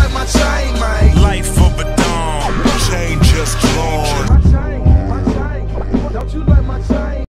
like my chain, man. Life of a dom, chain just. Don't you like my chain?